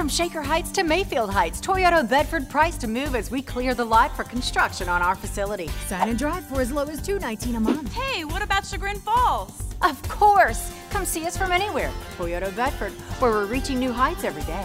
From Shaker Heights to Mayfield Heights, Toyota Bedford price to move as we clear the lot for construction on our facility. Sign and drive for as low as $219 a month. Hey, what about Chagrin Falls? Of course! Come see us from anywhere. Toyota Bedford, where we're reaching new heights every day.